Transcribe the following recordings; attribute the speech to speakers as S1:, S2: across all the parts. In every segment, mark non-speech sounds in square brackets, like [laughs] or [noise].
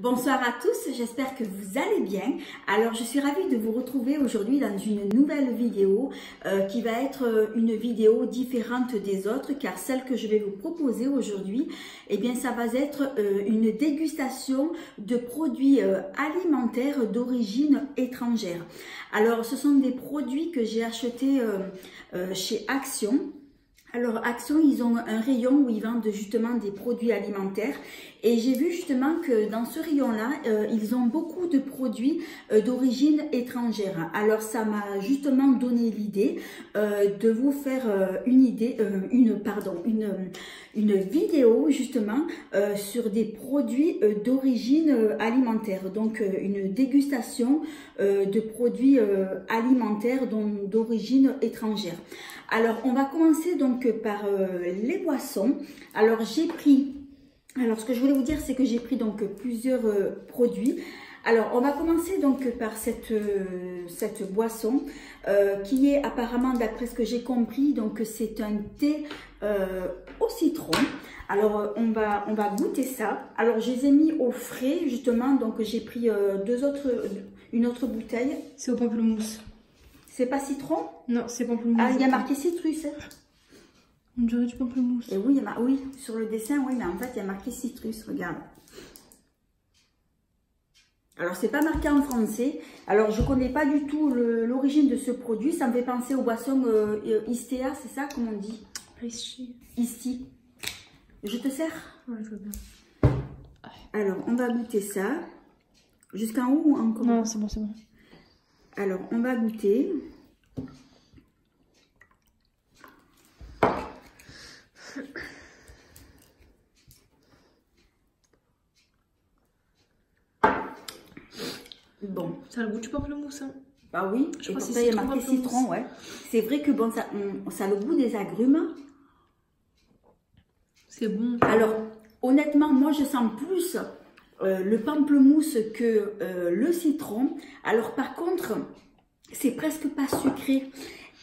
S1: Bonsoir à tous, j'espère que vous allez bien. Alors je suis ravie de vous retrouver aujourd'hui dans une nouvelle vidéo euh, qui va être euh, une vidéo différente des autres car celle que je vais vous proposer aujourd'hui, eh bien ça va être euh, une dégustation de produits alimentaires d'origine étrangère. Alors ce sont des produits que j'ai achetés chez Action. Alors Action, ils ont un rayon où ils vendent justement des produits alimentaires et j'ai vu justement que dans ce rayon-là, euh, ils ont beaucoup de produits euh, d'origine étrangère. Alors ça m'a justement donné l'idée euh, de vous faire une idée, une pardon, une une vidéo justement sur des produits d'origine alimentaire. Donc une dégustation de produits alimentaires d'origine étrangère. Alors on va commencer donc par les boissons. Alors j'ai pris alors, ce que je voulais vous dire, c'est que j'ai pris donc plusieurs euh, produits. Alors, on va commencer donc par cette, euh, cette boisson euh, qui est apparemment, d'après ce que j'ai compris, donc c'est un thé au citron. Alors, on va, on va goûter ça. Alors, je les ai mis au frais, justement. Donc, j'ai pris deux autres, une autre bouteille.
S2: C'est au pamplemousse.
S1: C'est pas citron?
S2: Non, c'est pamplemousse.
S1: Ah, il y a marqué citrus.
S2: On dirait du pamplemousse.
S1: Et oui, oui, sur le dessin, oui, mais en fait, il y a marqué citrus, regarde. Alors, c'est pas marqué en français. Alors, je connais pas du tout l'origine de ce produit. Ça me fait penser aux boissons euh, euh, Istea, c'est ça, comme on dit?
S2: Ici.
S1: Ici. Je te sers?
S2: Ouais, je veux bien.
S1: Alors, on va goûter ça. Jusqu'en haut ou encore?
S2: Non, c'est bon, c'est bon.
S1: Alors, on va goûter. Bon.
S2: Ça a le goût du pamplemousse. Hein.
S1: Bah oui, je pense qu'il y a marqué citron, ouais. C'est vrai que bon, ça, ça a le goût des agrumes.
S2: C'est bon.
S1: Alors, honnêtement, moi, je sens plus euh, le pamplemousse que euh, le citron. Alors, par contre, c'est presque pas sucré.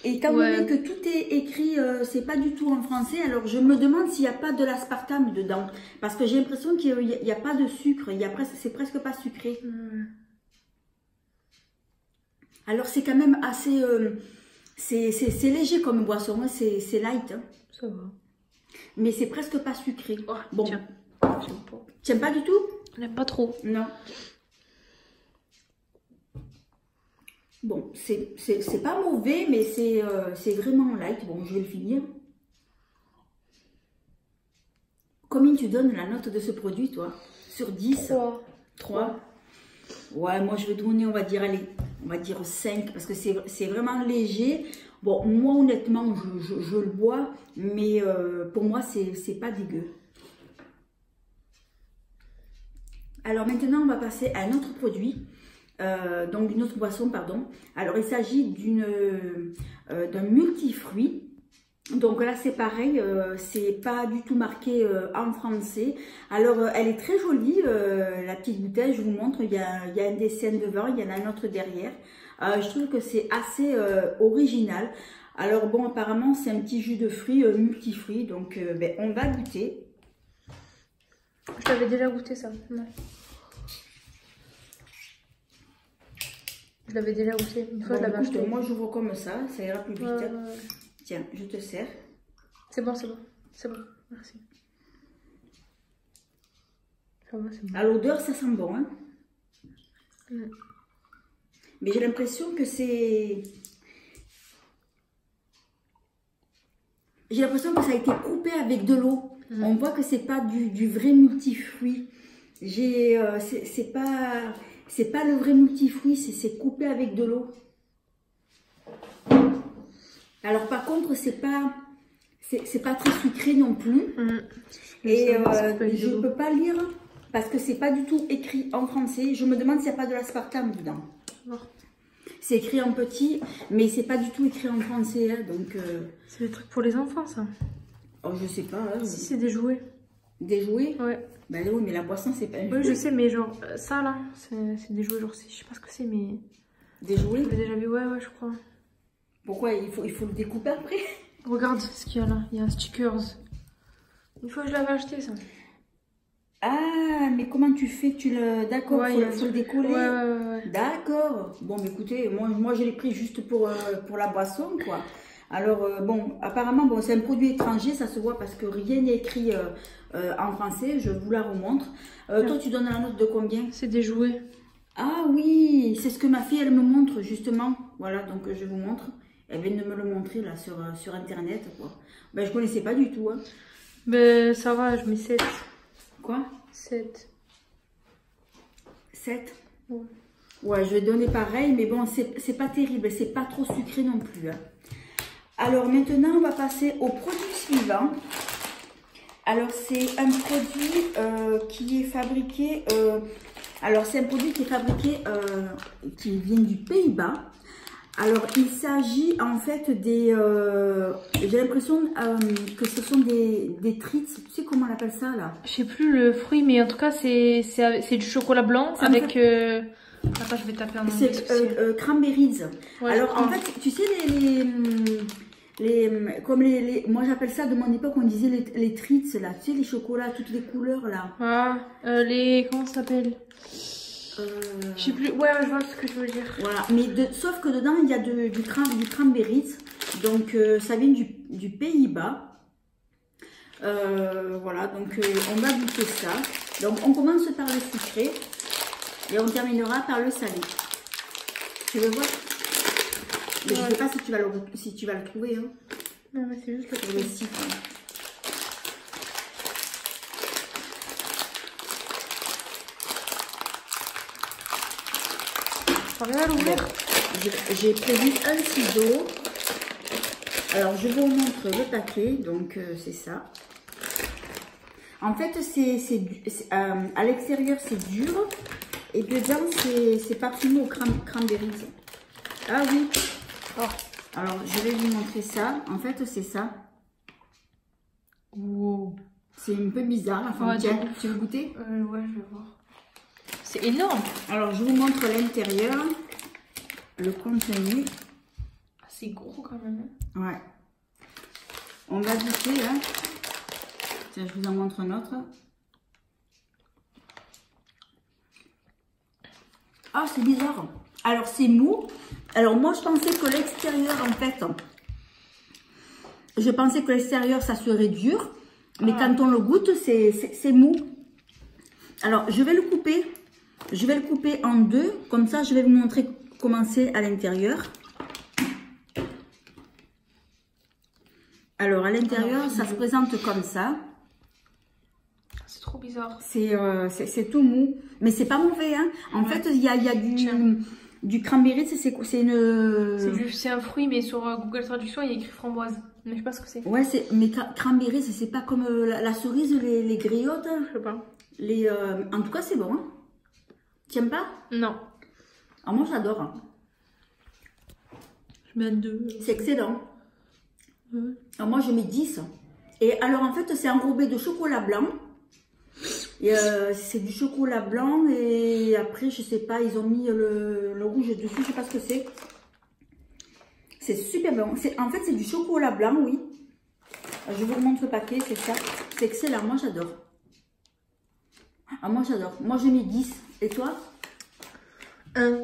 S1: Et étant donné que tout est écrit, euh, c'est pas du tout en français, alors je me demande s'il n'y a pas de l'aspartame dedans. Parce que j'ai l'impression qu'il n'y a, pas de sucre, il c'est presque pas sucré. Alors c'est quand même assez... Euh, c'est léger comme boisson, hein, c'est light. Hein.
S2: Ça va.
S1: Mais c'est presque pas sucré.
S2: Oh, bon. Tiens.
S1: Tiens pas du tout?
S2: J'aime pas trop.
S1: Non. Bon, c'est pas mauvais, mais euh, c'est vraiment light. Bon, je vais le finir. Combien tu donnes la note de ce produit, toi? Sur 10
S2: 3.
S1: 3 Ouais, moi je vais donner, on va dire, allez, on va dire 5, parce que c'est vraiment léger. Bon, moi honnêtement, je, le bois, mais euh, pour moi, c'est pas dégueu. Alors maintenant, on va passer à un autre produit. Euh, donc d'une autre boisson, pardon. Alors il s'agit euh, d'un multifruit. Donc là c'est pareil, euh, c'est pas du tout marqué en français. Alors elle est très jolie, la petite bouteille, je vous montre, il y a, il y a un dessin devant, il y en a un autre derrière. je trouve que c'est assez original. Alors bon apparemment c'est un petit jus de fruits multifruits, donc ben, on va goûter.
S2: Je l'avais déjà goûté ça. Je l'avais déjà goûté. Une fois, je l'avais acheté.
S1: Moi, j'ouvre comme ça. Ça ira plus vite. Tiens, je te sers.
S2: C'est bon, c'est bon. C'est bon. Merci.
S1: Bon. À l'odeur, ça sent bon. Hein Mais j'ai l'impression que c'est... J'ai l'impression que ça a été coupé avec de l'eau. Mm. On voit que c'est pas du, du, vrai multifruit. J'ai, euh, c'est pas, c'est pas le vrai multifruit, c'est coupé avec de l'eau. Alors par contre, c'est pas c'est pas très sucré non plus. Mm. Et euh, je ne peux pas lire parce que c'est pas du tout écrit en français. Je me demande s'il n'y a pas de l'aspartame dedans. C'est écrit en petit, mais c'est pas du tout écrit en français. Hein, donc euh,
S2: C'est des trucs pour les enfants, ça.
S1: Oh, je sais pas. Hein.
S2: si, c'est des jouets.
S1: Des jouets?
S2: Ouais.
S1: Ben oui, mais la boisson, c'est pas
S2: Oui, je sais, mais genre, euh, ça là, c'est des jouets, genre, je sais pas ce que c'est, mais.
S1: Des jouets?
S2: Je l'ai déjà vu, ouais, ouais, je crois.
S1: Pourquoi il faut, il faut le découper après?
S2: Regarde ce qu'il y a là, il y a un stickers. Une fois, je l'avais acheté, ça.
S1: Ah, mais comment tu fais? Tu le, d'accord,
S2: Ouais,
S1: faut,
S2: il
S1: faut le décoller.
S2: Ouais, ouais, ouais.
S1: D'accord. Bon, mais écoutez, moi, moi je l'ai pris juste pour, euh, pour la boisson, quoi. Alors, euh, bon, apparemment, bon, c'est un produit étranger, ça se voit parce que rien n'est écrit euh, en français. Je vous la remontre. Toi, tu donnes la note de combien?
S2: C'est des jouets.
S1: Ah oui, c'est ce que ma fille, elle me montre, justement. Voilà, donc je vous montre. Elle vient de me le montrer, là, sur, euh, sur Internet, quoi. Ben, je connaissais pas du tout, hein.
S2: Ben, ça va, je mets 7.
S1: Quoi?
S2: 7.
S1: 7
S2: Ouais.
S1: Ouais, je vais donner pareil, mais bon, c'est c'est pas terrible, c'est pas trop sucré non plus. hein. Alors maintenant, on va passer au produit suivant. Alors c'est un produit euh, qui est fabriqué, euh, alors c'est un produit qui est fabriqué, euh, qui vient du Pays-Bas. Alors il s'agit en fait des, euh, j'ai l'impression euh, que ce sont des, des treats, tu sais comment on appelle ça là?
S2: Je sais plus le fruit, mais en tout cas, c'est du chocolat blanc avec. euh, Attends, je vais taper un.
S1: C'est euh, cranberries.
S2: Ouais,
S1: Alors en fait, tu sais les, les, les- comme les, les- moi j'appelle ça de mon époque on disait les, les treats là, tu sais les chocolats toutes les couleurs là.
S2: Ah, les. Comment ça s'appelle? Je sais plus. Ouais, je vois ce que je veux dire.
S1: Voilà, mais de, sauf que dedans il y a de- du, cran, du cranberries, donc euh, ça vient du, du Pays-Bas. Euh, voilà, donc euh, on va goûter ça. Donc on commence par le sucré et on terminera par le salé. Tu veux voir? Mais je
S2: Ouais.
S1: sais pas si tu vas le, si tu vas le trouver. Hein.
S2: Non, mais c'est juste le Rien à l'ouvrir
S1: J'ai prévu un ciseau. Alors, je vous montre le paquet. Donc, euh, c'est ça. En fait, c'est euh, à l'extérieur, c'est dur. Et dedans, c'est c'est parfumé au cran- cranberries. Ah oui.
S2: Oh.
S1: Alors, je vais vous montrer ça. En fait, c'est ça.
S2: Wow.
S1: C'est un peu bizarre. Enfin,
S2: Ouais,
S1: tu veux goûter?
S2: Euh, ouais, je vais voir. C'est énorme.
S1: Alors, je vous montre l'intérieur. Le contenu.
S2: C'est gros quand même. hein.
S1: Ouais. On va goûter, hein. Tiens, je vous en montre un autre. Ah, c'est bizarre. Alors, c'est mou. Alors, moi, je pensais que l'extérieur, en fait, je pensais que l'extérieur, ça serait dur. Mais
S2: Ah.
S1: quand on le goûte, c'est mou. Alors, je vais le couper. Je vais le couper en deux. Comme ça, je vais vous montrer comment c'est à l'intérieur. Alors, à l'intérieur, ça se présente comme ça.
S2: C'est trop bizarre.
S1: C'est euh, tout mou. Mais c'est pas mauvais, hein. En
S2: Ouais.
S1: fait, il y a, y a du,
S2: Tiens.
S1: du cranberry. C'est une...
S2: C'est un fruit, mais sur euh, Google Traduction, il y a écrit framboise. Mais je sais pas ce que c'est.
S1: Ouais, c'est... Mais cra- cranberry, c'est- pas comme euh, la, la cerise, les, les griottes.
S2: Je sais pas.
S1: Les, euh, En tout cas, c'est bon, hein. T'aimes pas?
S2: Non.
S1: Ah, moi, j'adore. hein.
S2: Je mets un 2.
S1: C'est excellent.
S2: Ouais.
S1: Alors, Ah, moi, je mets 10. Et alors, en fait, c'est enrobé de chocolat blanc. Euh, c'est du chocolat blanc et après, je sais pas, ils ont mis le, le rouge dessus, je sais pas ce que c'est. C'est super bon. En fait, c'est du chocolat blanc, oui. Je vous remontre le paquet, c'est ça. C'est excellent, moi j'adore. Ah, moi j'adore. Moi, j'ai mis 10. Et toi?
S2: Un.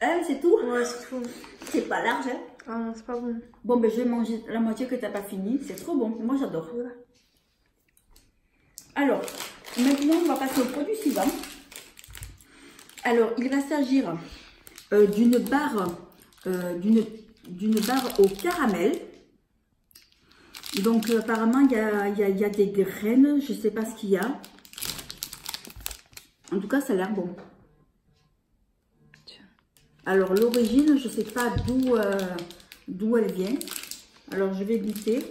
S1: Hein, c'est tout?
S2: Ouais, c'est tout.
S1: C'est pas large, hein?
S2: Ah non, c'est pas bon.
S1: Bon, ben, je vais manger la moitié que t'as pas fini. C'est trop bon. Moi, j'adore. Alors, maintenant, on va passer au produit suivant. Alors, il va s'agir euh, d'une barre, euh, d'une barre au caramel. Donc, euh, apparemment, il y a, y a- il y a des graines. Je sais pas ce qu'il y a. En tout cas, ça a l'air bon. Alors, l'origine, je sais pas d'où euh, d'où elle vient. Alors, je vais goûter.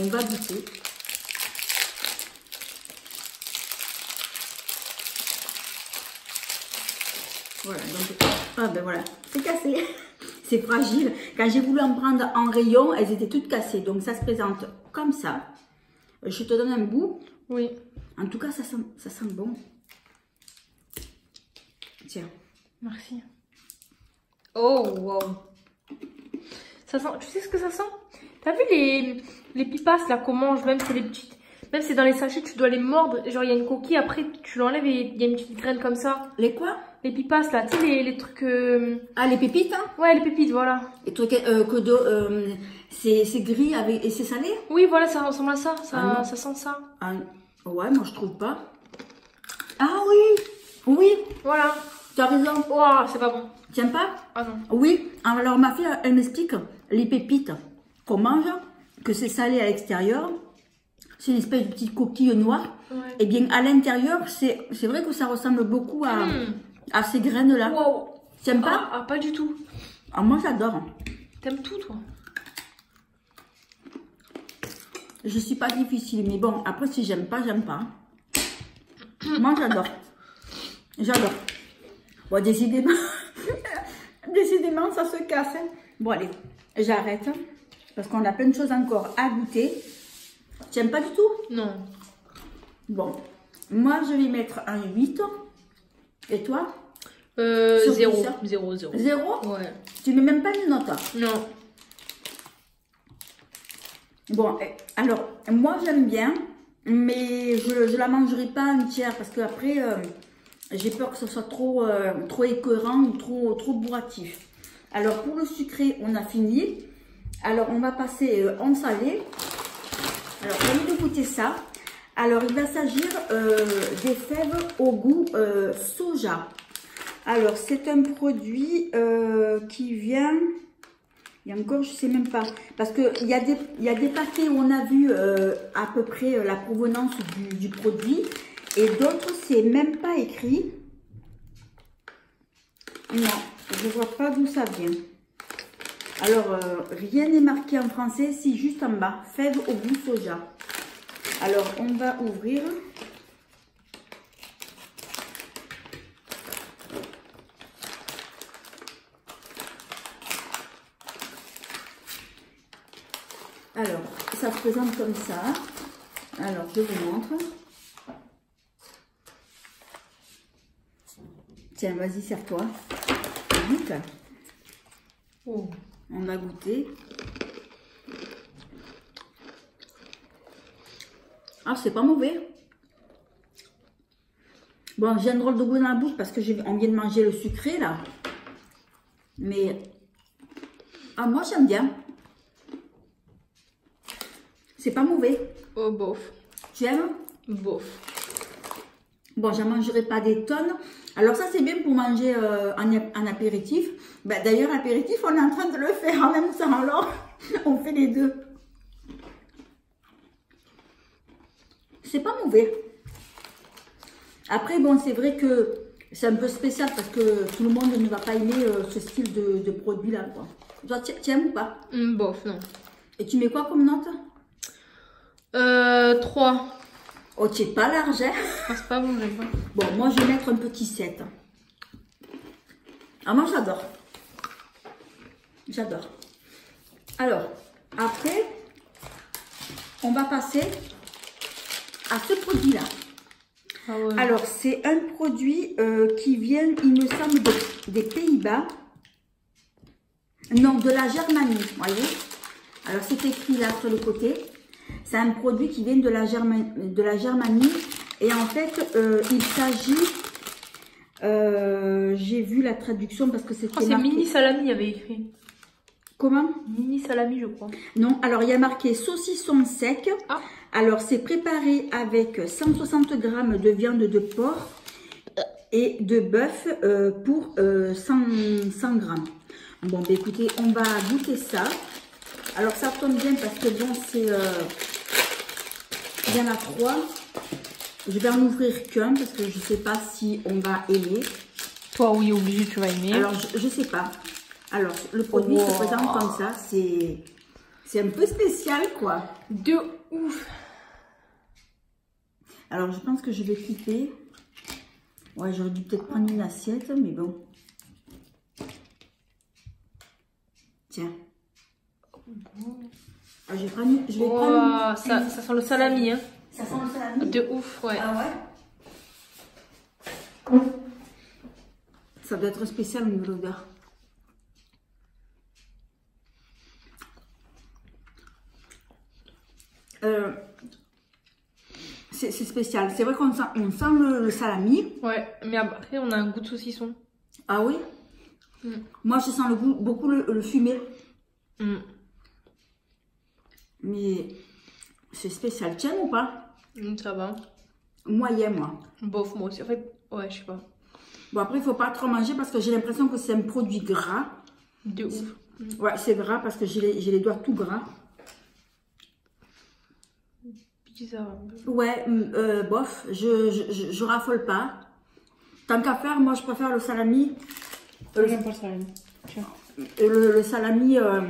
S1: On va goûter. Voilà, donc, ah ben voilà, c'est cassé. [laughs] C'est fragile. Quand j'ai voulu en prendre en rayon, elles étaient toutes cassées. Donc, ça se présente comme ça. Je te donne un bout.
S2: Oui.
S1: En tout cas, ça sent, ça sent bon. Tiens.
S2: Merci. Oh, wow. Ça sent... Tu sais ce que ça sent? T'as vu les, les pipas là qu'on mange, même c'est les petites... Même si dans les sachets, tu dois les mordre. Genre, il y a une coquille, après, tu l'enlèves et il y a une petite graine comme ça.
S1: Les quoi?
S2: Les pipas, là. Tu sais, les, les trucs... euh,
S1: Ah, les pépites, hein?
S2: Ouais, les pépites, voilà.
S1: Et trucs, euh, euh, c'est c'est gris avec, et c'est salé?
S2: Oui, voilà, ça ressemble à ça. Ça,
S1: Ah
S2: ça sent ça.
S1: ah, Ouais, moi je trouve pas. Ah oui Oui,
S2: Voilà.
S1: tu as raison.
S2: Ouah, c'est pas bon.
S1: Tiens pas
S2: Ah non.
S1: Oui, alors ma fille, elle m'explique les pépites qu'on mange, que c'est salé à l'extérieur. C'est une espèce de petite coquille noire.
S2: Ouais.
S1: Et bien à l'intérieur, c'est c'est vrai que ça ressemble beaucoup à,
S2: Hmm.
S1: à ces graines-là.
S2: Wow.
S1: T'aimes pas
S2: Ah, ah, pas du tout.
S1: ah, Moi j'adore.
S2: T'aimes tout, toi
S1: Je suis pas difficile, mais bon, après si j'aime pas, j'aime pas. Moi j'adore. J'adore. Bon, décidément, [laughs] décidément, ça se casse. hein. Bon, allez, j'arrête. Parce qu'on a plein de choses encore à goûter. J'aime pas du tout?
S2: Non.
S1: Bon, moi je vais mettre un 8. Et toi?
S2: Euh,
S1: Sur
S2: zéro.
S1: dix, hein.
S2: Zéro, zéro.
S1: Zéro?
S2: Ouais.
S1: Tu mets même pas une note
S2: Non.
S1: Bon, eh, alors, moi j'aime bien, mais je, je la mangerai pas entière parce que après, euh, j'ai peur que ce soit trop, euh, trop écœurant ou trop, trop bourratif. Alors, pour le sucré, on a fini. Alors, on va passer euh, en salé. Alors, on va goûter ça. Alors, il va s'agir euh, des fèves au goût euh, soja. Alors, c'est un produit euh, qui vient... A encore, je sais même pas. Parce qu'il y, a des- y a des paquets où on a vu euh, à peu près euh, la provenance du, du produit. Et d'autres, c'est même pas écrit. Non, je vois pas d'où ça vient. Alors, euh, rien n'est marqué en français, si juste en bas. Fèves au goût soja. Alors, on va ouvrir. Alors, ça se présente comme ça. Alors, je vous montre. Tiens, vas-y, serre-toi.
S2: Oh.
S1: On va goûter. Ah, c'est pas mauvais. Bon, j'ai un drôle de goût dans la bouche parce que on vient de manger le sucré là. Mais, ah, moi j'aime bien. C'est pas mauvais.
S2: Oh, bof.
S1: Tu aimes?
S2: Bof.
S1: Bon, j'en mangerai pas des tonnes. Alors ça, c'est bien pour manger euh, en, ap- en apéritif. Ben, D'ailleurs, apéritif, on est en train de le faire en même temps. Alors, [laughs] on fait les deux. C'est pas mauvais. Après, bon, c'est vrai que c'est un peu spécial parce que tout le monde ne va pas aimer euh, ce style de, de produit-là. Toi, tu aimes ou pas?
S2: Bof, non.
S1: Et tu mets quoi comme note?
S2: Euh, 3.
S1: Oh, tu es pas large, hein
S2: Ah, c'est pas bon, j'aime pas.
S1: Bon, moi, je vais mettre un petit 7. Ah, moi, j'adore. J'adore. Alors, après, on va passer à ce produit-là.
S2: Ah ouais.
S1: Alors, c'est un produit euh, qui vient, il me semble, de- des Pays-Bas. Non, de la Germanie, voyez. Alors, c'est écrit là sur le côté. C'est un produit qui vient de la, Germa- de la Germanie. Et en fait, euh, il s'agit... euh, J'ai vu la traduction parce que c'était
S2: que c'est mini salami, il y avait écrit.
S1: Comment?
S2: Mini salami, je crois.
S1: Non, alors il y a marqué saucisson sec.
S2: Ah.
S1: Alors c'est préparé avec 160 grammes de viande de porc et de bœuf euh, pour euh, 100, 100 grammes. Bon, bah, écoutez, on va goûter ça. Alors ça tombe bien parce que bon, c'est... euh, il y en a trois. Je vais en ouvrir qu'un parce que je ne sais pas si on va aimer.
S2: Toi, oui, obligé, tu vas aimer.
S1: Alors, je ne sais pas. Alors, le produit se
S2: Wow.
S1: présente comme ça. C'est c'est un peu spécial, quoi.
S2: de ouf.
S1: Alors, je pense que je vais couper. Ouais, j'aurais dû peut-être prendre une assiette, mais bon. Tiens. Ah, je vais prendre, une- je vais prendre
S2: Ouah,
S1: une-
S2: ça, ça sent le salami, hein.
S1: Ça sent le salami
S2: De ouf, ouais.
S1: Ah ouais Ça doit être spécial au niveau de l'odeur. Euh, spécial. C'est vrai qu'on sent, on sent le, le salami.
S2: Ouais, mais après, on a un goût de saucisson.
S1: Ah oui?
S2: Mm.
S1: Moi, je sens le goût, beaucoup le, le fumé.
S2: Mm.
S1: Mais c'est spécial. Tiens ou pas?
S2: Mm, ça va.
S1: Moyen, moi.
S2: Bof, moi aussi. En fait, ouais, je sais pas.
S1: Bon, après, il faut pas trop manger parce que j'ai l'impression que c'est un produit gras.
S2: De ouf.
S1: Ouais, c'est gras parce que j'ai les, doigts tout gras.
S2: Bizarre.
S1: Ouais, mm, euh, bof, je, je, je, je raffole pas. Tant qu'à faire, moi, je préfère le salami. euh,
S2: J'aime pas le salami. Tiens.
S1: le, le salami euh,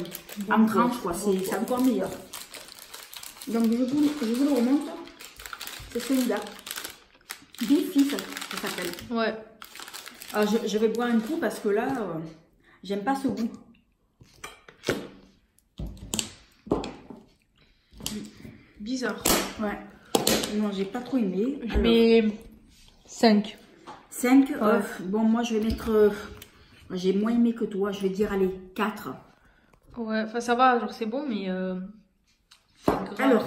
S1: en tranche, quoi.
S2: bon,
S1: C'est
S2: bon.
S1: c'est encore meilleur. Donc, je vous, je vous le remonte. C'est celui-là. Bifi, ça, ça s'appelle.
S2: Ouais.
S1: Alors, je, je vais boire un coup parce que là, euh, j'aime pas ce goût.
S2: Bizarre.
S1: Ouais. Non, j'ai pas trop aimé.
S2: Je mets 5.
S1: 5. bon, moi, je vais mettre. euh, j'ai moins aimé que toi. Je vais dire, allez, 4.
S2: Ouais, enfin ça va, genre c'est bon, mais euh,
S1: Alors.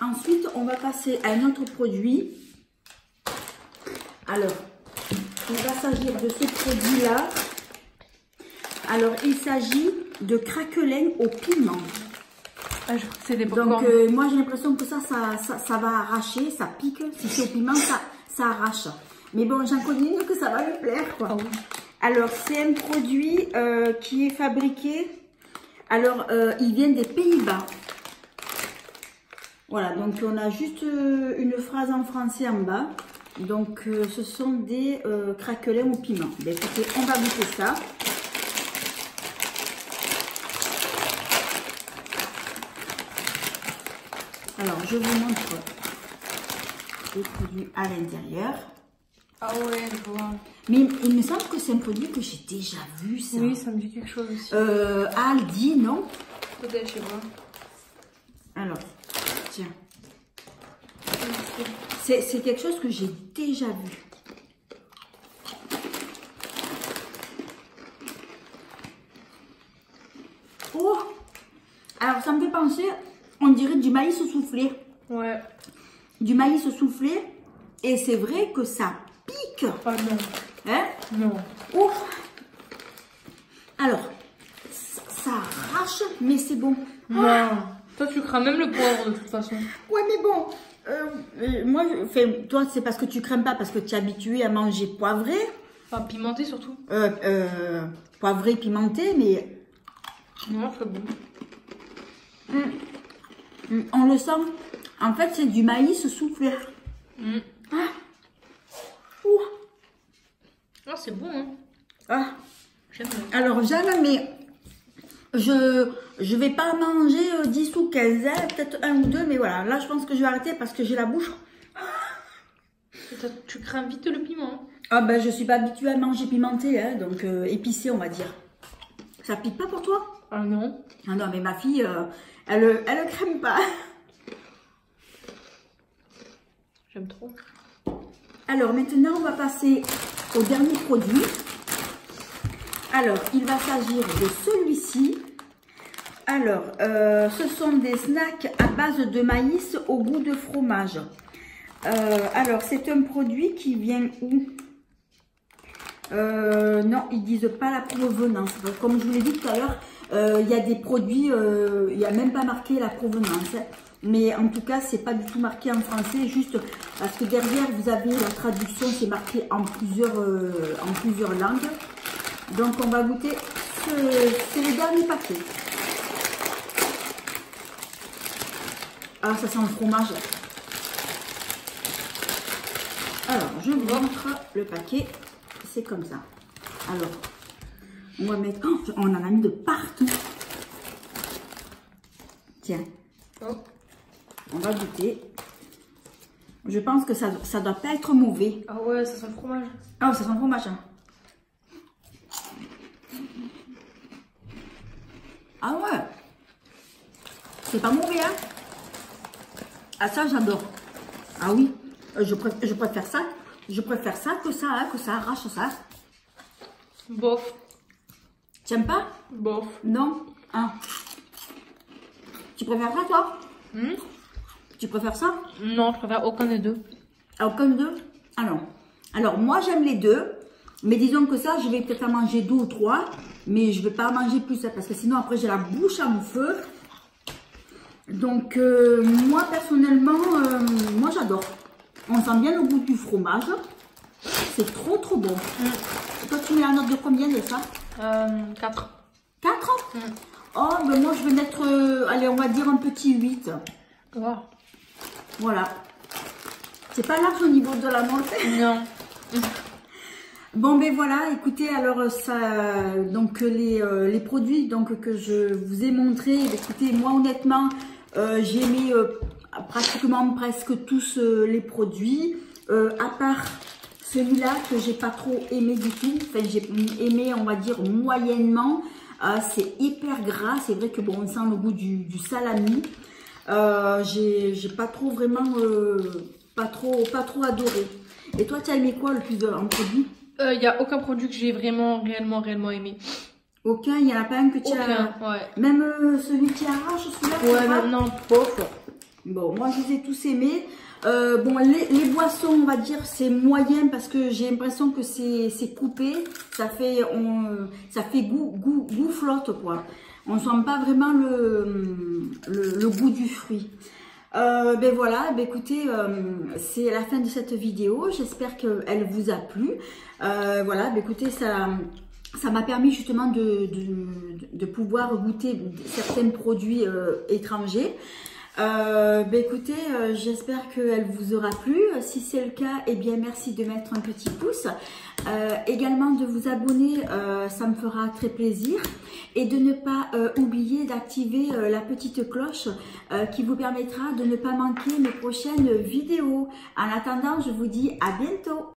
S1: Ensuite, on va passer à un autre produit. Alors, il va s'agir de ce produit-là. Alors, il s'agit de craquelin au piment.
S2: Ah, je crois que c'est des
S1: Donc, euh, moi, j'ai l'impression que ça, ça, ça, ça va arracher, ça pique. Si c'est au piment, ça, ça arrache. Mais bon, j'en connais une que ça va lui plaire, quoi.
S2: Ah.
S1: Alors, c'est un produit euh, qui est fabriqué. Alors, euh, il vient des Pays-Bas. Voilà, donc on a juste euh, une phrase en français en bas. Donc, euh, ce sont des euh, craquelins au piment. Ben, écoutez, on va goûter ça. Alors, je vous montre les produits à l'intérieur.
S2: Ah ouais, je vois.
S1: Mais il me semble que c'est un produit que j'ai déjà vu, ça.
S2: Oui, ça me dit quelque chose aussi.
S1: Euh, Aldi, non?
S2: Peut-être, je sais pas.
S1: Alors, tiens. C'est quelque chose que j'ai déjà vu. Oh Alors, ça me fait penser, on dirait du maïs soufflé.
S2: Ouais.
S1: Du maïs soufflé. Et c'est vrai que ça pique.
S2: Ah non.
S1: Hein?
S2: Non.
S1: Ouf Alors, ça, arrache, mais c'est bon.
S2: Non. Toi, tu crains même le poivre de toute façon.
S1: Ouais, mais bon, euh, moi, fait, toi, c'est parce que tu crains pas, parce que tu es habitué à manger poivré,
S2: Enfin, pimenté surtout.
S1: euh, euh, poivré, pimenté, mais
S2: Non, c'est bon.
S1: mm, on le sent. En fait, c'est du maïs soufflé.
S2: Mm.
S1: Ouh.
S2: Ah, c'est bon, hein.
S1: Ah. Alors, Jeanne, mais je je vais pas manger euh, 10 ou 15, hein, peut-être un ou deux, mais voilà. Là, je pense que je vais arrêter parce que j'ai la bouche.
S2: Tu crains vite le piment. hein.
S1: Ah ben, je suis pas habituée à manger pimenté, hein, donc euh, épicé, on va dire. Ça pique pas pour toi?
S2: Ah non.
S1: Ah non, mais ma fille, euh, elle, elle ne crème pas.
S2: J'aime trop.
S1: Alors maintenant, on va passer au dernier produit. Alors, il va s'agir de celui-ci. Alors, euh, ce sont des snacks à base de maïs au goût de fromage. Euh, alors, c'est un produit qui vient où? Euh, Non, ils disent pas la provenance. Comme je vous l'ai dit tout à l'heure, il y a des produits, il n'y a même pas marqué la provenance. Mais en tout cas, c'est pas du tout marqué en français, juste parce que derrière, vous avez la traduction, c'est marqué en plusieurs, en plusieurs langues. Donc, on va goûter. ce- C'est le dernier paquet. Ah, ça sent le fromage. Alors, je vous montre le paquet. C'est comme ça. Alors, on va mettre... Oh, on en a mis de partout. Tiens,
S2: Oh.
S1: on va goûter. Je pense que ça ne doit pas être mauvais.
S2: Ah ouais, ça sent le fromage.
S1: Ah, ça sent le fromage. hein. Ah ouais. C'est pas mauvais, hein. Ah ça, j'adore. Ah oui, euh, je, préf- je préfère ça. Je préfère ça que ça, hein, que ça arrache ça.
S2: Bof.
S1: T'aimes pas?
S2: Bof.
S1: Non Ah. Tu préfères ça, toi?
S2: Hmm?
S1: Tu préfères ça?
S2: Non, je préfère aucun des deux.
S1: Aucun deux? Ah non. Alors, moi, j'aime les deux. Mais disons que ça, je vais peut-être en manger deux ou trois. Mais je ne vais pas manger plus. hein, parce que sinon, après, j'ai la bouche en feu. Donc, euh, moi, personnellement, euh, moi, j'adore. On sent bien le goût du fromage. C'est trop, trop bon. Toi, tu mets la note de combien de ça
S2: Euh, 4.
S1: 4
S2: Mm.
S1: Oh, ben moi, je vais mettre, euh, allez, on va dire un petit 8. Voilà. C'est pas large au niveau de la note.
S2: Non. [laughs]
S1: Bon ben voilà, écoutez, alors ça, donc les, euh, les produits donc que je vous ai montrés, écoutez, moi honnêtement, euh, j'ai aimé euh, pratiquement presque tous euh, les produits, euh, à part celui-là que j'ai pas trop aimé du tout, enfin j'ai aimé on va dire moyennement, Euh, c'est hyper gras, c'est vrai que bon on sent le goût du, salami, Euh, j'ai pas trop vraiment, euh, pas trop, pas trop adoré. Et toi tu as aimé quoi le plus en produit?
S2: Il Euh, y a aucun produit que j'ai vraiment, réellement, réellement aimé.
S1: Aucun, il n'y en a pas un que tu as.
S2: Ouais.
S1: Même euh, celui qui arrache, celui-là
S2: Ouais, non, non, bof.
S1: Bon, moi je les ai tous aimés. Euh, bon, les, les boissons, on va dire, c'est moyen parce que j'ai l'impression que c'est c'est coupé. Ça fait, on, ça fait goût, goût, goût flotte, quoi. On sent pas vraiment le, le, le goût du fruit. Euh, ben voilà, ben écoutez, euh, c'est la fin de cette vidéo. J'espère qu'elle vous a plu. Euh, voilà, ben écoutez, ça, ça m'a permis justement de, de, de pouvoir goûter certains produits euh, étrangers. Euh, ben écoutez, euh, j'espère qu'elle vous aura plu. Si c'est le cas, eh bien merci de mettre un petit pouce. Euh, également de vous abonner, euh, ça me fera très plaisir. Et de ne pas euh, oublier d'activer euh, la petite cloche euh, qui vous permettra de ne pas manquer mes prochaines vidéos. En attendant, je vous dis à bientôt.